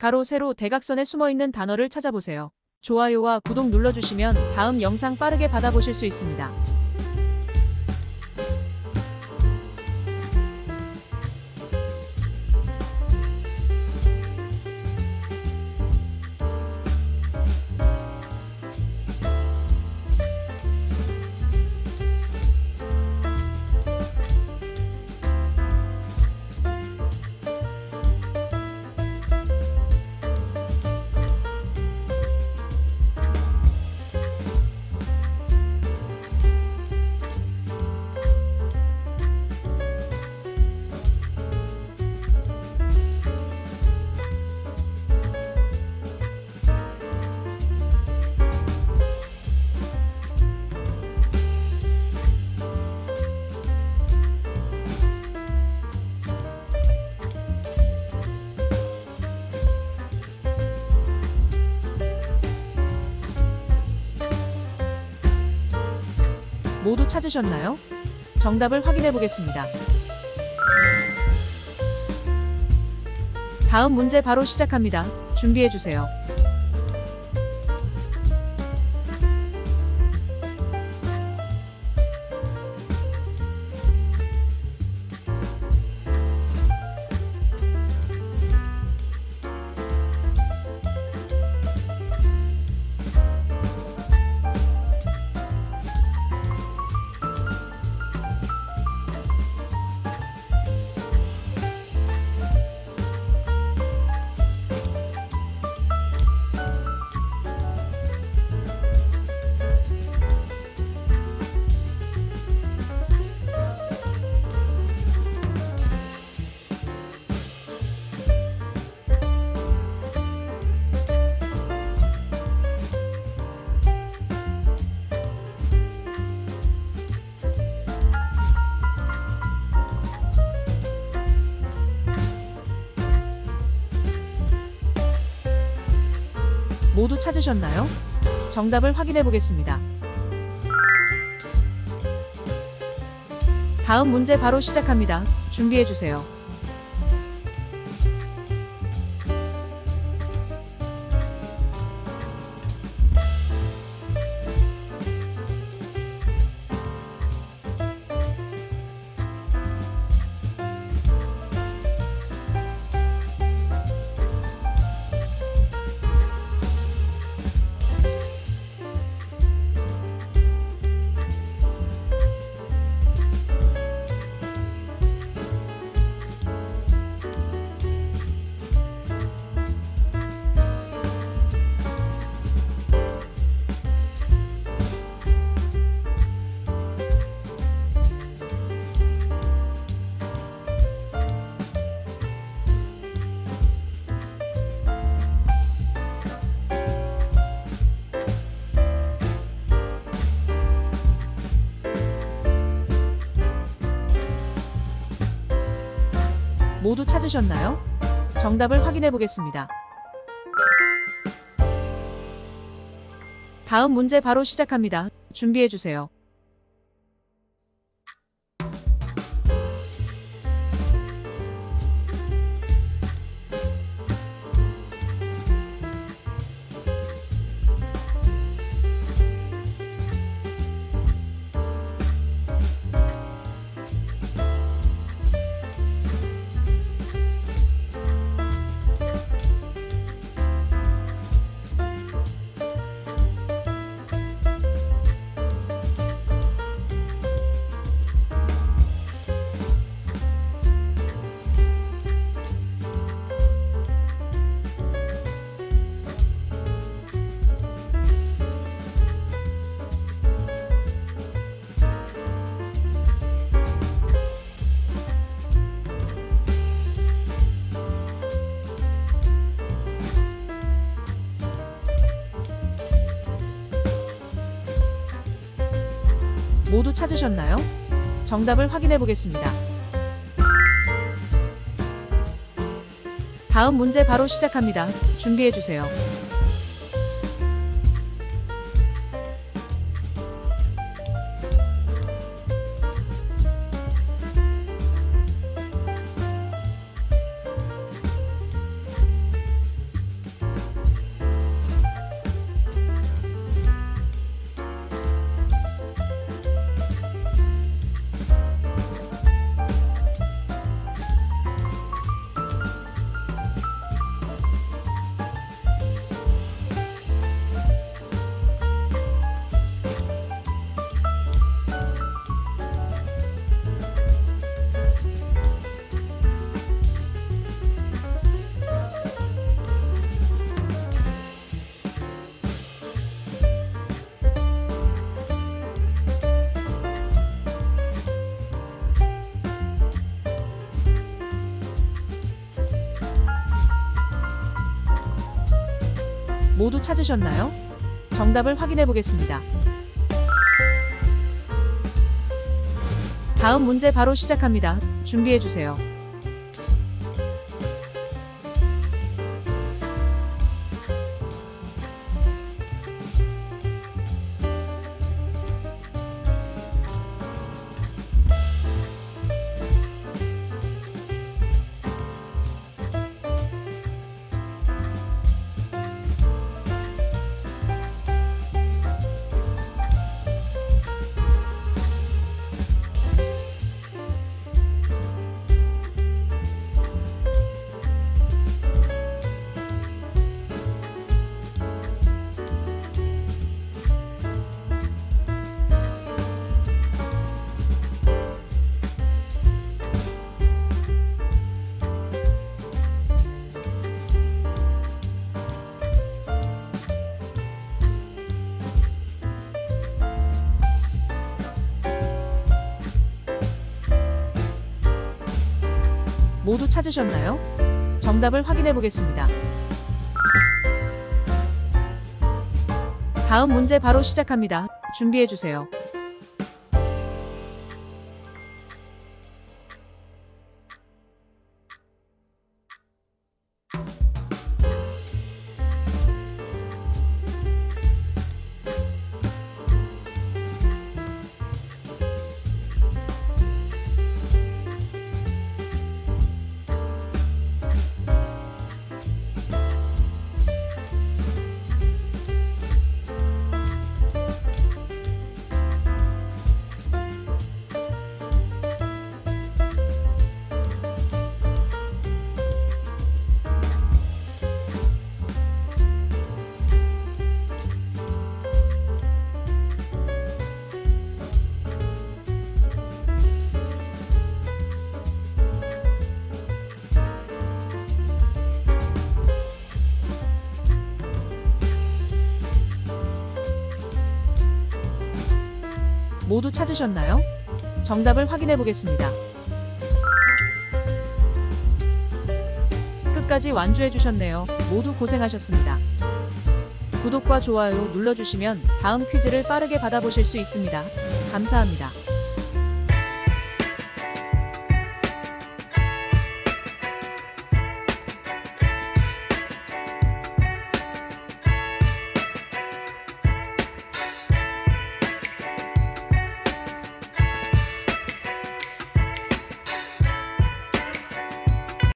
가로 세로 대각선에 숨어있는 단어를 찾아보세요. 좋아요와 구독 눌러주시면 다음 영상 빠르게 받아보실 수 있습니다. 모두 찾으셨나요? 정답을 확인해 보겠습니다. 다음 문제 바로 시작합니다. 준비해 주세요. 모두 찾으셨나요? 정답을 확인해 보겠습니다. 다음 문제 바로 시작합니다. 준비해 주세요. 모두 찾으셨나요? 정답을 확인해 보겠습니다. 다음 문제 바로 시작합니다. 준비해 주세요. 찾으셨나요? 정답을 확인해 보겠습니다. 다음 문제 바로 시작합니다. 준비해 주세요. 모두 찾으셨나요? 정답을 확인해 보겠습니다. 다음 문제 바로 시작합니다. 준비해 주세요. 모두 찾으셨나요? 정답을 확인해 보겠습니다. 다음 문제 바로 시작합니다. 준비해 주세요. 모두 찾으셨나요? 정답을 확인해 보겠습니다. 끝까지 완주해 주셨네요. 모두 고생하셨습니다. 구독과 좋아요 눌러주시면 다음 퀴즈를 빠르게 받아보실 수 있습니다. 감사합니다.